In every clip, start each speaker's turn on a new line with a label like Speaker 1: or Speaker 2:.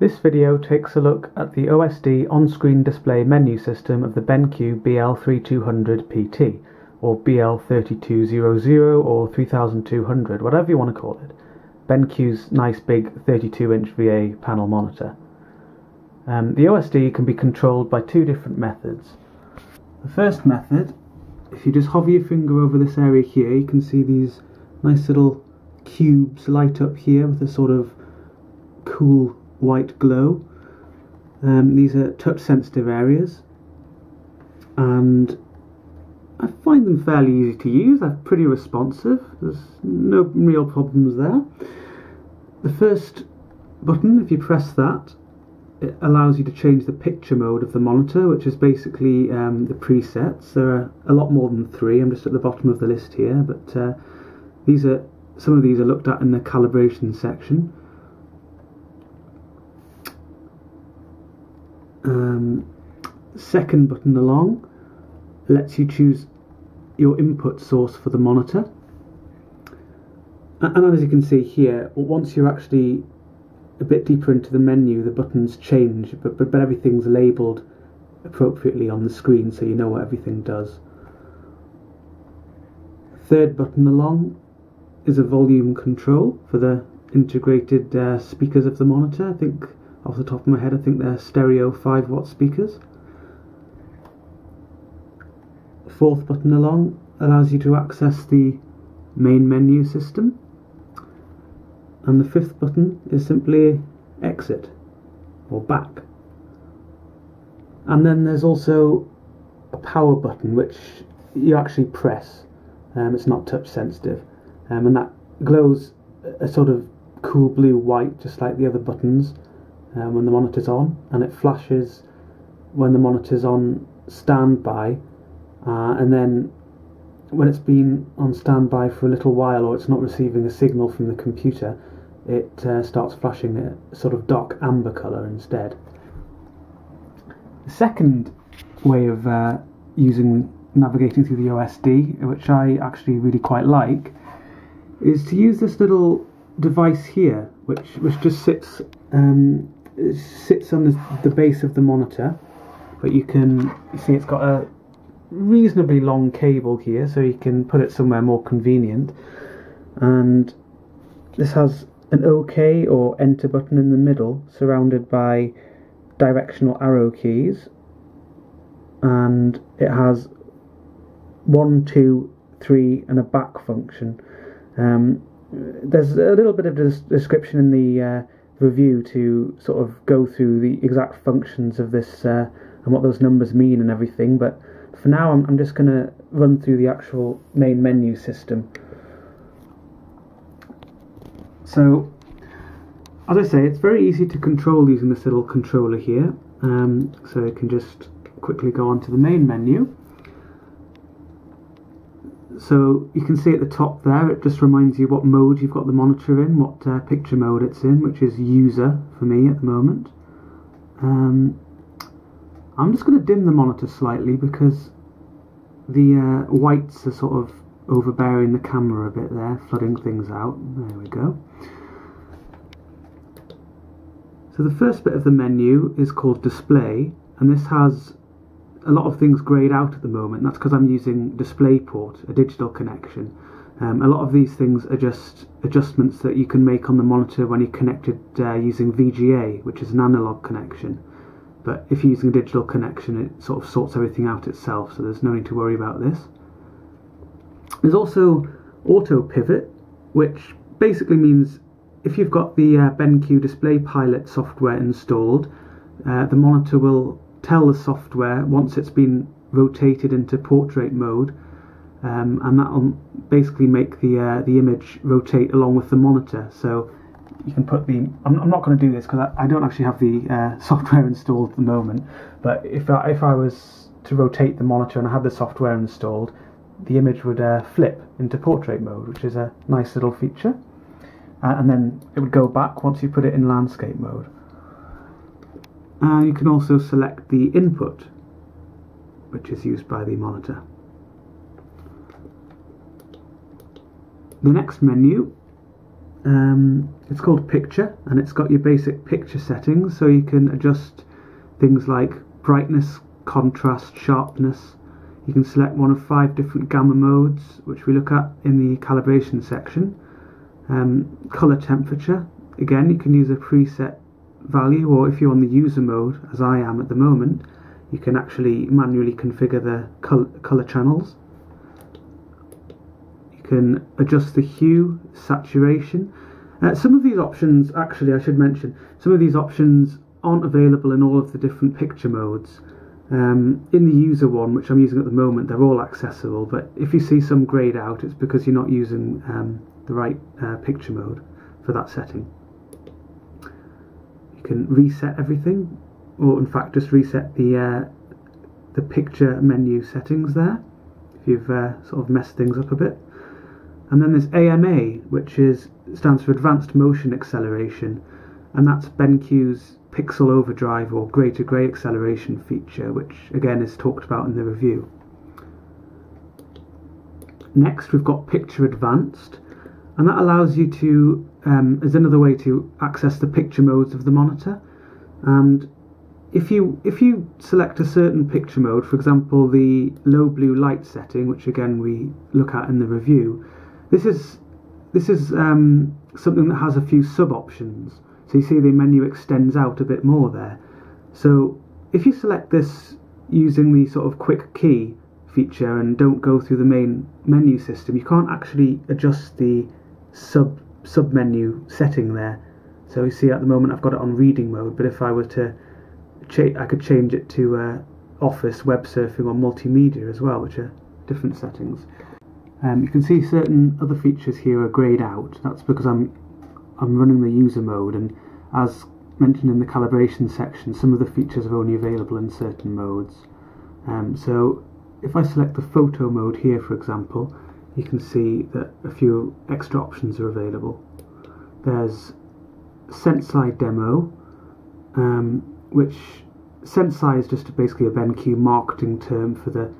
Speaker 1: This video takes a look at the OSD on-screen display menu system of the BenQ BL3200 PT, or BL3200 or 3200, whatever you want to call it. BenQ's nice big 32-inch VA panel monitor. Um, the OSD can be controlled by two different methods. The first method, if you just hover your finger over this area here, you can see these nice little cubes light up here with a sort of cool white glow. Um, these are touch sensitive areas and I find them fairly easy to use, they're pretty responsive, there's no real problems there. The first button, if you press that, it allows you to change the picture mode of the monitor, which is basically um, the presets. There are a lot more than three, I'm just at the bottom of the list here, but uh, these are some of these are looked at in the calibration section. Um, second button along lets you choose your input source for the monitor. And as you can see here, once you're actually a bit deeper into the menu, the buttons change, but, but, but everything's labelled appropriately on the screen so you know what everything does. Third button along is a volume control for the integrated uh, speakers of the monitor. I think off the top of my head, I think they're stereo 5 watt speakers. The Fourth button along allows you to access the main menu system. And the fifth button is simply exit or back. And then there's also a power button which you actually press. Um, it's not touch sensitive. Um, and that glows a sort of cool blue white just like the other buttons um, when the monitor's on, and it flashes when the monitor's on standby, uh, and then when it's been on standby for a little while or it's not receiving a signal from the computer, it uh, starts flashing a sort of dark amber colour instead. The second way of uh, using navigating through the OSD, which I actually really quite like, is to use this little device here, which which just sits um, sits on the, the base of the monitor, but you can you see it's got a reasonably long cable here, so you can put it somewhere more convenient. And this has an OK or Enter button in the middle, surrounded by directional arrow keys, and it has one, two, three, and a back function. Um, there's a little bit of description in the uh, review to sort of go through the exact functions of this uh, and what those numbers mean and everything. But for now, I'm, I'm just going to run through the actual main menu system. So, as I say, it's very easy to control using this little controller here. Um, so you can just quickly go onto the main menu. So you can see at the top there, it just reminds you what mode you've got the monitor in, what uh, picture mode it's in, which is user for me at the moment. Um, I'm just going to dim the monitor slightly because the uh, whites are sort of overbearing the camera a bit there, flooding things out. There we go. So the first bit of the menu is called display and this has a lot of things grayed out at the moment. That's because I'm using DisplayPort, a digital connection. Um, a lot of these things are just adjustments that you can make on the monitor when you're connected uh, using VGA, which is an analog connection. But if you're using a digital connection, it sort of sorts everything out itself, so there's no need to worry about this. There's also auto pivot, which basically means if you've got the uh, BenQ Display Pilot software installed, uh, the monitor will tell the software once it's been rotated into portrait mode um, and that'll basically make the uh, the image rotate along with the monitor. So you can put the I'm, I'm not going to do this because I, I, don't actually have the uh, software installed at the moment but if I, if I was to rotate the monitor and I had the software installed the image would uh, flip into portrait mode which is a nice little feature. Uh, and then it would go back once you put it in landscape mode uh, you can also select the input, which is used by the monitor. The next menu um, it's called Picture, and it's got your basic picture settings, so you can adjust things like brightness, contrast, sharpness. You can select one of five different gamma modes, which we look at in the calibration section. Um, color temperature, again, you can use a preset value, or if you're on the user mode, as I am at the moment, you can actually manually configure the col color channels. You can adjust the hue, saturation. Uh, some of these options, actually, I should mention, some of these options aren't available in all of the different picture modes. Um, in the user one, which I'm using at the moment, they're all accessible, but if you see some grayed out, it's because you're not using um, the right uh, picture mode for that setting. Can reset everything, or in fact just reset the uh, the picture menu settings there, if you've uh, sort of messed things up a bit. And then there's AMA, which is stands for Advanced Motion Acceleration, and that's BenQ's pixel overdrive or greater gray acceleration feature, which again is talked about in the review. Next, we've got Picture Advanced, and that allows you to, um, as another way to access the picture modes of the monitor. And if you if you select a certain picture mode, for example, the low blue light setting, which again we look at in the review, this is this is um, something that has a few sub options. So you see the menu extends out a bit more there. So if you select this using the sort of quick key feature and don't go through the main menu system, you can't actually adjust the sub sub menu setting there. So you see at the moment I've got it on reading mode, but if I were to I could change it to uh, Office, web surfing, or multimedia as well, which are different settings. Um, you can see certain other features here are grayed out. That's because I'm I'm running the user mode and as mentioned in the calibration section some of the features are only available in certain modes um, so if I select the photo mode here for example you can see that a few extra options are available there's Senseye demo um, which Senseye is just basically a BenQ marketing term for the,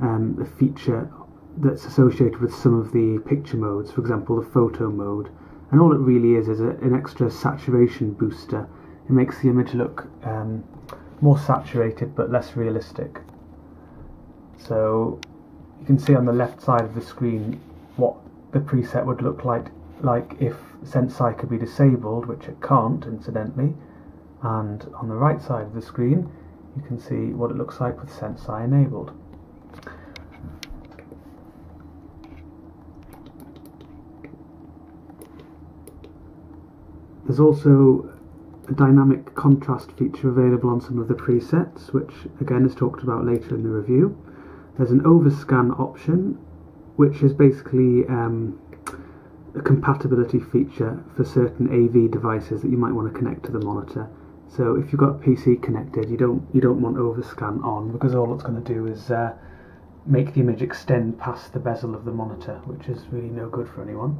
Speaker 1: um, feature that's associated with some of the picture modes for example the photo mode and all it really is is a, an extra saturation booster. It makes the image look um, more saturated but less realistic. So you can see on the left side of the screen what the preset would look like like if Senseye could be disabled, which it can't incidentally. And on the right side of the screen you can see what it looks like with Senseye enabled. There's also a dynamic contrast feature available on some of the presets, which again is talked about later in the review. There's an overscan option, which is basically um, a compatibility feature for certain AV devices that you might want to connect to the monitor. So if you've got a PC connected, you don't you don't want overscan on because all it's going to do is uh, make the image extend past the bezel of the monitor, which is really no good for anyone.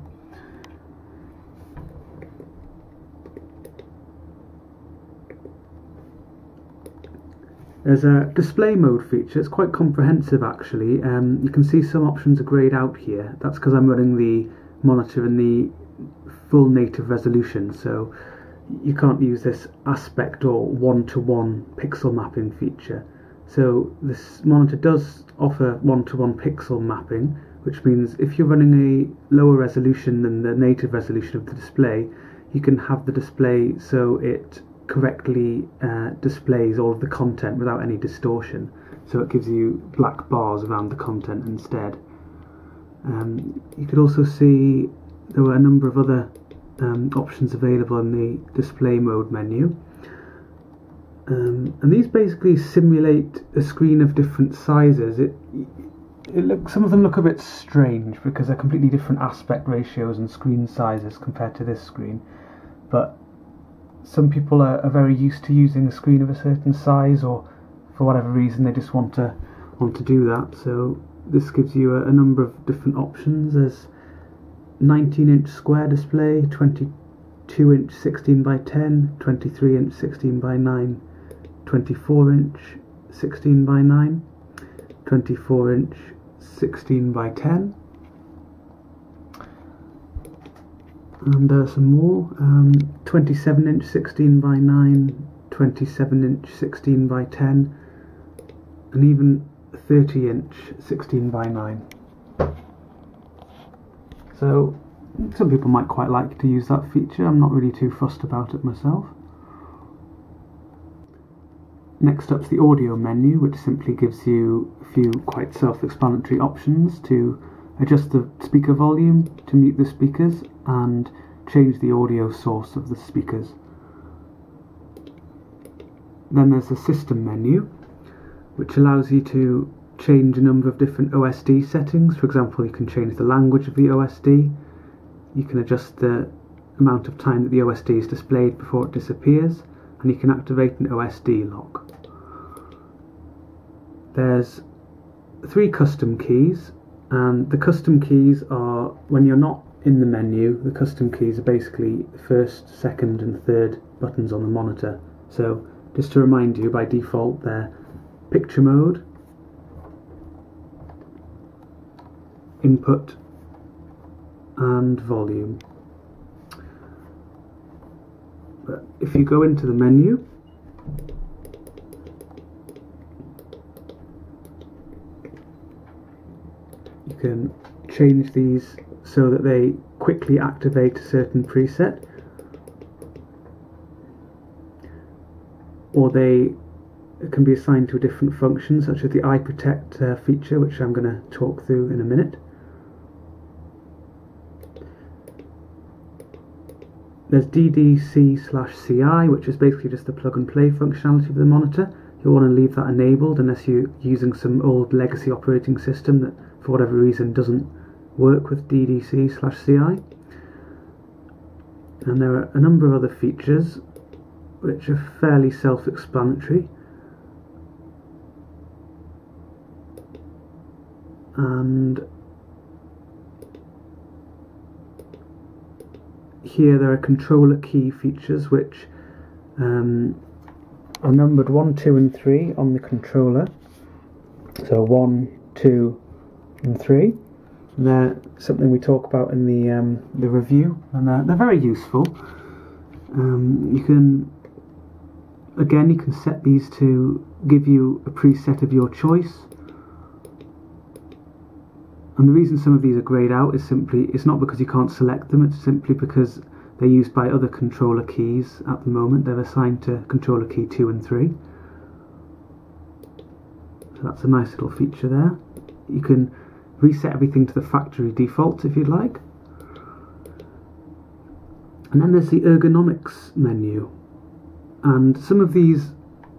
Speaker 1: There's a display mode feature, it's quite comprehensive actually. Um, you can see some options are grayed out here. That's because I'm running the monitor in the full native resolution, so you can't use this aspect or one-to-one -one pixel mapping feature. So this monitor does offer one-to-one -one pixel mapping, which means if you're running a lower resolution than the native resolution of the display, you can have the display so it correctly uh, displays all of the content without any distortion. So it gives you black bars around the content instead. Um, you could also see there were a number of other um, options available in the display mode menu. Um, and these basically simulate a screen of different sizes. It, it look, some of them look a bit strange because they're completely different aspect ratios and screen sizes compared to this screen. But some people are, are very used to using a screen of a certain size or for whatever reason they just want to want to do that. So this gives you a, a number of different options. There's 19 inch square display 22 inch 16 by 10 23 inch 16 by 9 24 inch 16 by 9 24 inch 16 by 10 and uh, some more. Um, 27 inch 16 by 9 27 inch 16 by 10 and even 30 inch 16 by 9 so some people might quite like to use that feature. I'm not really too fussed about it myself. Next up's the audio menu which simply gives you a few quite self-explanatory options to adjust the speaker volume to mute the speakers and change the audio source of the speakers. Then there's the system menu which allows you to change a number of different OSD settings. For example, you can change the language of the OSD, you can adjust the amount of time that the OSD is displayed before it disappears, and you can activate an OSD lock. There's three custom keys and the custom keys are when you're not in the menu the custom keys are basically the first second and third buttons on the monitor. So just to remind you by default they're picture mode input and volume. But if you go into the menu can change these so that they quickly activate a certain preset. Or they can be assigned to a different function such as the eye protect uh, feature which I'm going to talk through in a minute. There's DDC slash CI which is basically just the plug and play functionality of the monitor. You'll want to leave that enabled unless you're using some old legacy operating system that for whatever reason doesn't work with DDC slash CI and there are a number of other features which are fairly self-explanatory. And here there are controller key features which um, are numbered 1, 2 and 3 on the controller. So 1, 2 and 3 and they're something we talk about in the um, the review and they're, they're very useful. Um, you can again you can set these to give you a preset of your choice. And the reason some of these are grayed out is simply it's not because you can't select them it's simply because they're used by other controller keys at the moment. They're assigned to controller key 2 and 3 so that's a nice little feature there. You can reset everything to the factory default if you'd like. And then there's the ergonomics menu. And some of these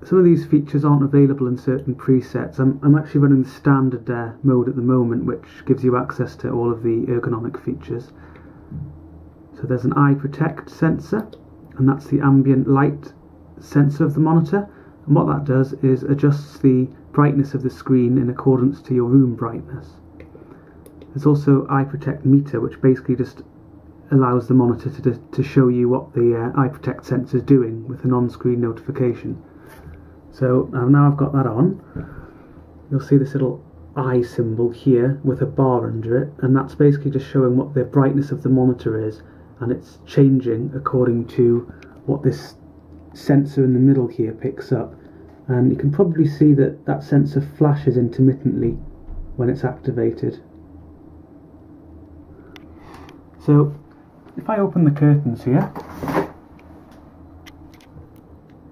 Speaker 1: some of these features aren't available in certain presets. I'm, I'm actually running the standard uh, mode at the moment, which gives you access to all of the ergonomic features. So there's an eye protect sensor, and that's the ambient light sensor of the monitor. And what that does is adjusts the brightness of the screen in accordance to your room brightness. There's also eye protect meter, which basically just allows the monitor to, to show you what the uh, eye protect sensor is doing with an on-screen notification. So now I've got that on, you'll see this little eye symbol here with a bar under it, and that's basically just showing what the brightness of the monitor is, and it's changing according to what this sensor in the middle here picks up. And you can probably see that that sensor flashes intermittently when it's activated. So if I open the curtains here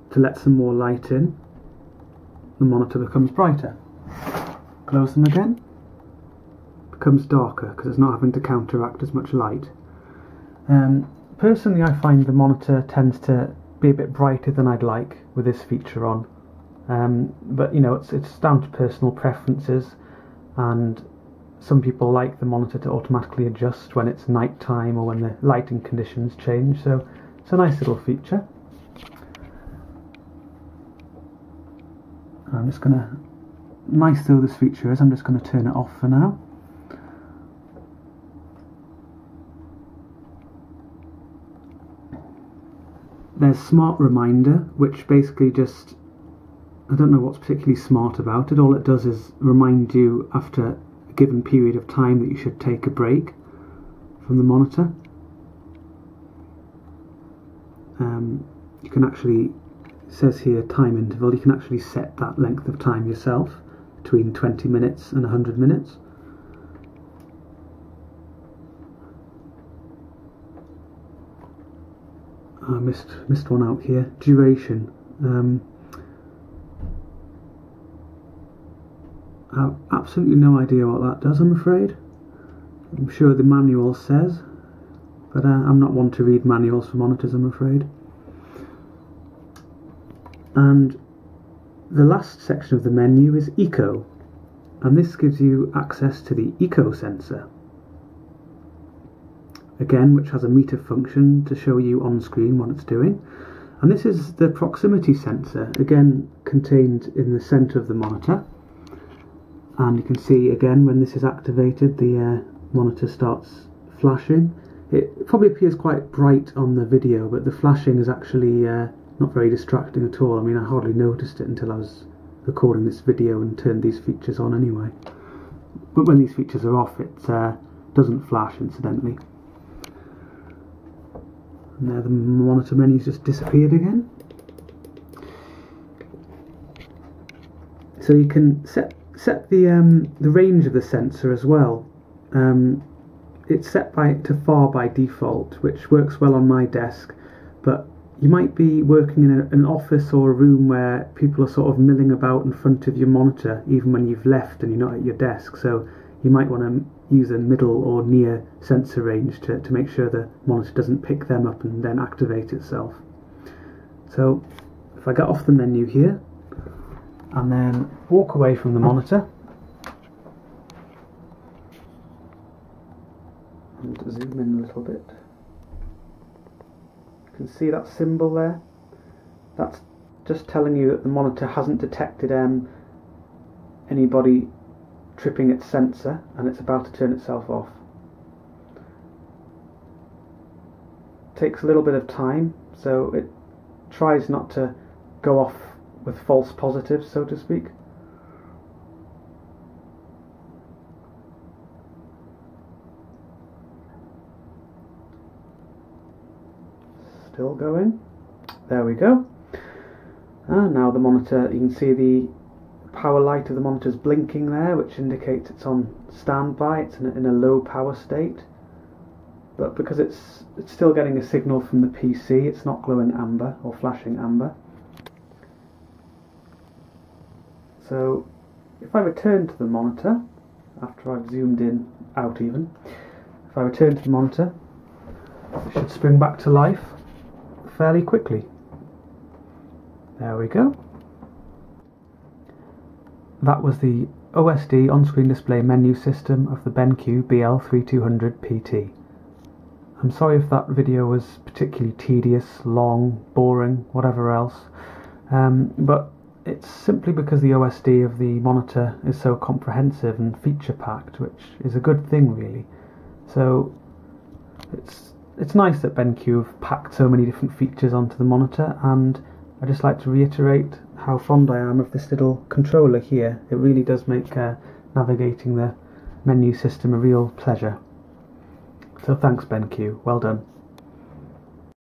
Speaker 1: to let some more light in, the monitor becomes brighter. Close them again, becomes darker because it's not having to counteract as much light. Um, personally, I find the monitor tends to be a bit brighter than I'd like with this feature on. Um, but you know, it's it's down to personal preferences, and some people like the monitor to automatically adjust when it's night time or when the lighting conditions change, so it's a nice little feature. I'm just going to, nice though this feature is, I'm just going to turn it off for now. There's Smart Reminder, which basically just, I don't know what's particularly smart about it, all it does is remind you after given period of time that you should take a break from the monitor. um, you can actually says here time interval you can actually set that length of time yourself between 20 minutes and 100 minutes. I missed missed one out here. Duration. Um, I have absolutely no idea what that does I'm afraid. I'm sure the manual says but uh, I'm not one to read manuals for monitors I'm afraid. And the last section of the menu is Eco and this gives you access to the Eco sensor. Again which has a meter function to show you on screen what it's doing. And this is the proximity sensor again contained in the center of the monitor and you can see again when this is activated the uh, monitor starts flashing it probably appears quite bright on the video but the flashing is actually uh, not very distracting at all. I mean, I hardly noticed it until I was recording this video and turned these features on anyway. But when these features are off, it uh, doesn't flash, incidentally. And there the monitor menu's just disappeared again. So you can set set the um, the range of the sensor as well. Um, it's set by to far by default, which works well on my desk, but you might be working in a, an office or a room where people are sort of milling about in front of your monitor even when you've left and you're not at your desk so you might want to use a middle or near sensor range to, to make sure the monitor doesn't pick them up and then activate itself so if I get off the menu here and then walk away from the monitor. And zoom in a little bit. You can see that symbol there? That's just telling you that the monitor hasn't detected um, anybody tripping its sensor and it's about to turn itself off. Takes a little bit of time so it tries not to go off with false positives so to speak. Still going. There we go. And now the monitor you can see the power light of the monitor is blinking there which indicates it's on standby. It's in a, in a low power state. But because it's it's still getting a signal from the PC it's not glowing amber or flashing amber so if I return to the monitor after I've zoomed in out even if I return to the monitor it should spring back to life fairly quickly. There we go. That was the OSD on-screen display menu system of the BenQ BL3200 PT. I'm sorry if that video was particularly tedious, long, boring, whatever else, um, but it's simply because the OSD of the monitor is so comprehensive and feature packed, which is a good thing really. So it's it's nice that BenQ have packed so many different features onto the monitor and I just like to reiterate how fond I am of this little controller here. It really does make uh, navigating the menu system a real pleasure. So thanks BenQ, well done.